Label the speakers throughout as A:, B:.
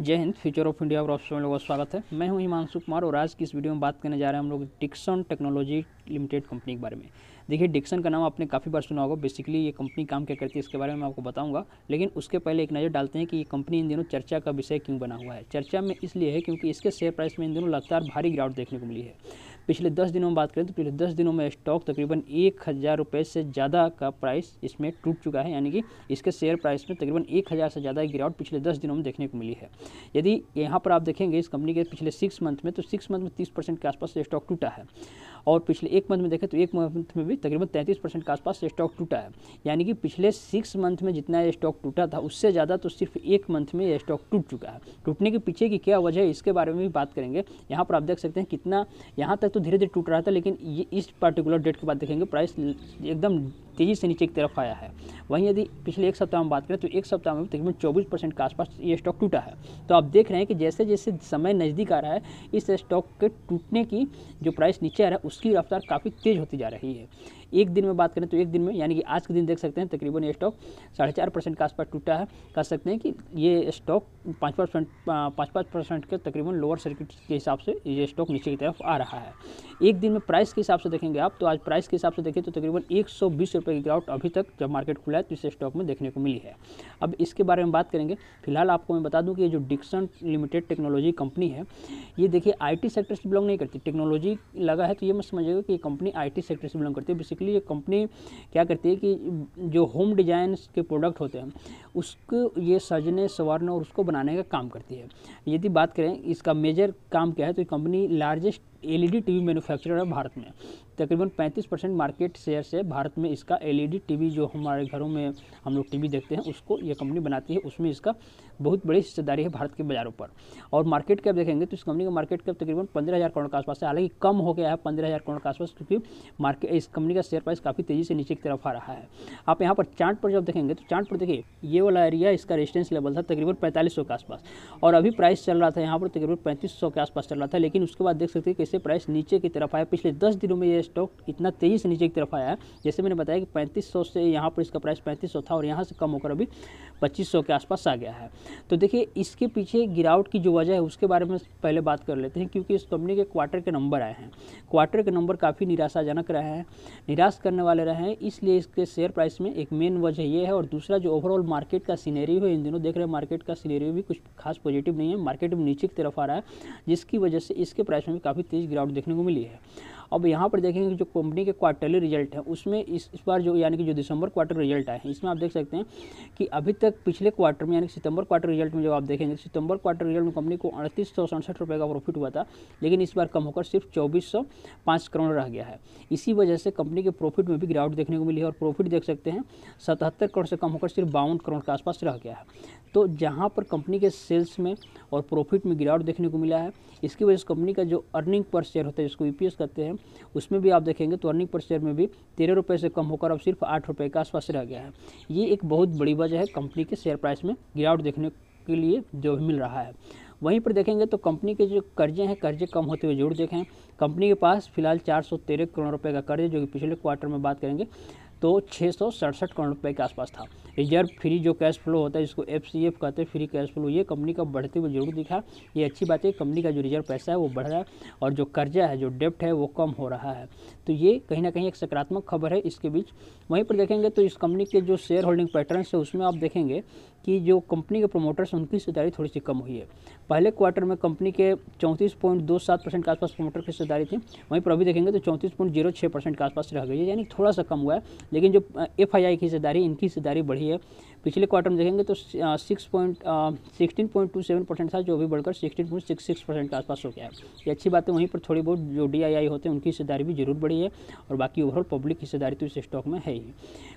A: जय हिंद future of India और ऑप्शन में लोगों का स्वागत है। मैं हूँ हिमांशु कुमार और आज की इस वीडियो में बात करने जा रहे हैं हम लोग डिक्सन टेक्नोलॉजी लिमिटेड कंपनी के बारे में। देखिए डिक्सन का नाम आपने काफ़ी बार सुना होगा। बेसिकली ये कंपनी काम क्या करती है इसके बारे में मैं आपको बताऊँगा। लेकिन उसके पहले एक नज़र डालते हैं कि ये कंपनी इन दिनों चर्चा का विषय क्यों बना हुआ है। चर्चा में इसलिए है क्योंकि इसके शेयर प्राइस में इन दिनों लगातार भारी गिरावट देखने को मिली है। पिछले दस दिनों में बात करें तो पिछले दस दिनों में स्टॉक तकरीबन एक हज़ार रुपये से ज़्यादा का प्राइस इसमें टूट चुका है, यानी कि इसके शेयर प्राइस में तकरीबन एक हज़ार से ज़्यादा गिरावट पिछले दस दिनों में देखने को मिली है। यदि यहाँ पर आप देखेंगे इस कंपनी के पिछले सिक्स मंथ में तो सिक्स मंथ में तीस परसेंट के आसपास स्टॉक टूटा है। और पिछले एक मंथ में देखें तो एक मंथ में भी तकरीबन तैंतीस परसेंट के आसपास स्टॉक टूटा है। यानी कि पिछले सिक्स मंथ में जितना स्टॉक टूटा था, उससे ज़्यादा तो सिर्फ़ एक मंथ में यह स्टॉक टूट चुका है। टूटने के पीछे की क्या वजह है, इसके बारे में भी बात करेंगे। यहाँ पर आप देख सकते हैं कितना, यहाँ तक तो धीरे धीरे टूट रहा था, लेकिन ये इस पर्टिकुलर डेट के बाद देखेंगे प्राइस एकदम तेज़ी से नीचे की तरफ़ आया है। वहीं यदि पिछले एक सप्ताह में बात करें तो एक सप्ताह में तकरीबन चौबीस परसेंट के आसपास ये स्टॉक टूटा है। तो आप देख रहे हैं कि जैसे जैसे समय नज़दीक आ रहा है, इस स्टॉक के टूटने की जो प्राइस नीचे आ रहा है उसकी रफ्तार काफ़ी तेज़ होती जा रही है। एक दिन में बात करें तो एक दिन में, यानी कि आज के दिन देख सकते हैं, तकरीबन ये स्टॉक साढ़े चार परसेंट के आसपास टूटा है। कह सकते हैं कि ये स्टॉक पाँच परसेंट पाँच पाँच परसेंट के तकरीबन लोअर सर्किट के हिसाब से ये स्टॉक नीचे की तरफ़ आ रहा है। एक दिन में प्राइस के हिसाब से देखेंगे आप तो आज प्राइस के हिसाब से देखें तो तकरीबन एक सौ बीस रुपये की गिरावट अभी तक जब मार्केट खुला है तो इस स्टॉक में देखने को मिली है। अब इसके बारे में बात करेंगे। फ़िलहाल आपको मैं बता दूँ कि ये जो डिक्सन लिमिटेड टेक्नोलॉजी कंपनी है, ये देखिए आईटी सेक्टर से बिलोंग नहीं करती। टेक्नोलॉजी लगा है तो ये मत समझिएगा कि ये कंपनी आईटी सेक्टर से बिलोंग करती है। बेसिकली ये कंपनी क्या करती है कि जो होम डिज़ाइन के प्रोडक्ट होते हैं, उसको ये सजने, संवारने और उसको बनाने का काम करती है। यदि बात करें, इसका मेजर काम क्या है तो company largest LED TV manufacturer है भारत में। तकरीबन 35 परसेंट मार्केट शेयर से भारत में इसका एलईडी टीवी जो हमारे घरों में हम लोग टीवी देखते हैं, उसको ये कंपनी बनाती है। उसमें इसका बहुत बड़ी हिस्सेदारी है भारत के बाज़ारों पर। और मार्केट कैप देखेंगे तो इस कंपनी का मार्केट कैप तकरीबन पंद्रह हज़ार करोड़ के आसपास है। हालाँकि कम हो गया है पंद्रह हज़ार करोड़ के आसपास, क्योंकि मार्केट इस कंपनी का शेयर प्राइस काफ़ी तेज़ी से नीचे की तरफ़ आ रहा है। आप यहाँ पर चार्ट पर जब देखेंगे तो चार्ट पर देखिए, ये वाला एरिया इसका रेजिस्टेंस लेवल था तकरीबन पैंतालीस के आसपास। और अभी प्राइस चल रहा था, यहाँ पर तकरीबन पैंतीस के आसपास चल रहा था, लेकिन उसके बाद देख सकते हैं कैसे प्राइस नीचे की तरफ़ आया। पिछले दस दिनों में ये स्टॉक इतना तेज़ी से नीचे की तरफ़ आया। है जैसे मैंने बताया कि पैंतीस से यहाँ पर इसका प्राइस पैंतीस था और यहाँ से कम होकर अभी पच्चीस के आसपास आ गया है। तो देखिए, इसके पीछे गिरावट की जो वजह है, उसके बारे में पहले बात कर लेते हैं, क्योंकि इस कंपनी के क्वार्टर के नंबर आए हैं। क्वार्टर के नंबर काफ़ी निराशाजनक रहे हैं, निराश करने वाले रहे हैं, इसलिए इसके शेयर प्राइस में एक मेन वजह ये है और दूसरा जो ओवरऑल मार्केट का सीनेरी है, इन दिनों देख रहे हैं मार्केट का सीनेरी भी कुछ खास पॉजिटिव नहीं है मार्केट नीचे की तरफ़ आ रहा है, जिसकी वजह से इसके प्राइस में भी काफ़ी गिरावट देखने को मिली है। अब यहाँ पर देखेंगे कि जो कंपनी के क्वार्टरली रिज़ल्ट है, उसमें इस इस बार जो, यानी कि जो दिसंबर क्वार्टर रिज़ल्ट आए हैं, इसमें आप देख सकते हैं कि अभी तक पिछले क्वार्टर में, यानी कि सितंबर क्वार्टर रिज़ल्ट में जब आप देखेंगे सितंबर क्वार्टर रिज़ल्ट में कंपनी को अड़तीस सौ सड़सठ रुपये का प्रॉफिट हुआ था, लेकिन इस बार कम होकर सिर्फ़ चौबीस सौ पाँच करोड़ रह गया है। इसी वजह से कंपनी के प्रॉफिट में भी गिरावट देखने को मिली है और प्रॉफिट देख सकते हैं, सतहत्तर करोड़ से कम होकर सिर्फ़ बावन करोड़ के आसपास रह गया है। तो जहाँ पर कंपनी के सेल्स में और प्रॉफिट में गिरावट देखने को मिला है, इसकी वजह से कंपनी का जो अर्निंग पर शेयर होता है, जिसको ईपीएस कहते हैं उसमें भी आप देखेंगे तो अर्निंग पर शेयर में भी तेरह रुपये से कम होकर अब सिर्फ़ आठ रुपये के आसपास रह गया है। ये एक बहुत बड़ी वजह है कंपनी के शेयर प्राइस में गिरावट देखने के लिए जो मिल रहा है। वहीं पर देखेंगे तो कंपनी के जो कर्जे हैं, कर्जे कम होते हुए ज़रूर देखें। कंपनी के पास फ़िलहाल चार सौ तेरह करोड़ रुपए का कर्ज जो कि पिछले क्वार्टर में बात करेंगे। तो छः सौ सड़सठ करोड़ रुपये के आसपास था। रिज़र्व फ्री जो कैश फ्लो होता है, जिसको एफ़ सी एफ़ कहते हैं फ्री कैश फ्लो ये कंपनी का बढ़ते हुए ज़रूर दिखा। ये अच्छी बात है कंपनी का जो रिज़र्व पैसा है, वो बढ़ रहा है और जो कर्जा है, जो डेप्ट है, वो कम हो रहा है। तो ये कहीं ना कहीं एक सकारात्मक खबर है, इसके बीच। वहीं पर देखेंगे तो इस कंपनी के जो शेयर होल्डिंग पैटर्न है, उसमें आप देखेंगे कि जो कंपनी के प्रोमोटर्स उनकी हिस्सेदारी थोड़ी सी कम हुई है। पहले क्वार्टर में कंपनी के चौंतीस पॉइंट दो सात परसेंट के आसपास प्रोमोटर की हिस्सेदारी थी, वहीं पर अभी देखेंगे तो चौंतीस पॉइंट ज़ीरो छः परसेंट के आसपास रह गई है, यानी थोड़ा सा कम हुआ है, लेकिन जो एफ़ आई आई की हिस्सेदारी इनकी हिस्सेदारी बढ़ी है। पिछले क्वार्टर में देखेंगे तो six point sixteen point two seven percent था, जो भी बढ़कर sixteen point six six percent के आसपास हो गया है। ये अच्छी बात है, वहीं पर थोड़ी बहुत जो डी आई आई होते हैं, उनकी हिस्सेदारी भी ज़रूर बढ़ी है, और बाकी ओवरऑल पब्लिक हिस्सेदारी तो इस स्टॉक में है ही।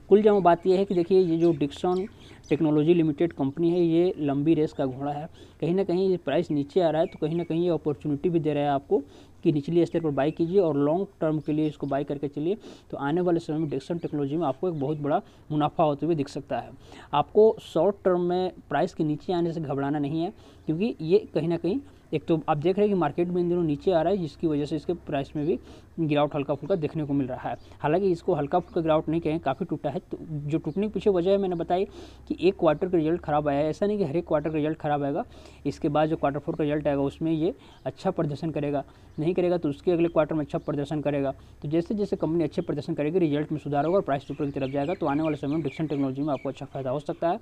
A: कुल जमा बात यह है कि देखिए, ये जो डिक्सन टेक्नोलॉजी लिमिटेड कंपनी है, ये लंबी रेस का घोड़ा है। कहीं ना कहीं ये प्राइस नीचे आ रहा है तो कहीं ना कहीं ये अपॉर्चुनिटी भी दे रहा है आपको कि निचली स्तर पर बाई कीजिए और लॉन्ग टर्म के लिए इसको बाई करके चलिए तो आने वाले समय में डिक्सन टेक्नोलॉजी में आपको एक बहुत बड़ा मुनाफा होते हुए दिख सकता है। आपको शॉर्ट टर्म में प्राइस के नीचे आने से घबराना नहीं है, क्योंकि ये कहीं ना कहीं एक तो आप देख रहे हैं कि मार्केट में इन दिनों नीचे आ रहा है, जिसकी वजह से इसके प्राइस में भी गिरावट, हल्का फुल्का देखने को मिल रहा है। हालाँकि इसको हल्का फुल्का गिरावट नहीं कहें, काफ़ी टूटा है। तो जो टूटने के पीछे वजह है, मैंने बताई कि एक क्वार्टर का रिज़ल्ट खराब आया है। ऐसा नहीं कि हर एक क्वार्टर का रिज़ल्ट खराब आएगा, इसके बाद जो क्वार्टर फोर का रिज़ल्ट आएगा, उसमें ये अच्छा प्रदर्शन करेगा। नहीं करेगा तो उसके अगले क्वार्टर में अच्छा प्रदर्शन करेगा। तो जैसे जैसे कंपनी अच्छे प्रदर्शन करेगी रिज़ल्ट में सुधार होगा और प्राइस ऊपर की तरफ़ जाएगा तो आने वाले समय में डिक्शन टेक्नोलॉजी में आपको अच्छा फ़ायदा हो सकता है।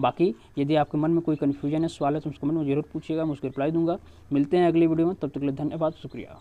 A: बाकी यदि आपके मन में कोई कन्फ्यूज़न है, सवाल है तो उस कमेंट में ज़रूर पूछिएगा, मैं उसको रिप्लाई दूँगा। मिलते हैं अगली वीडियो में तब तक के लिए धन्यवाद शुक्रिया।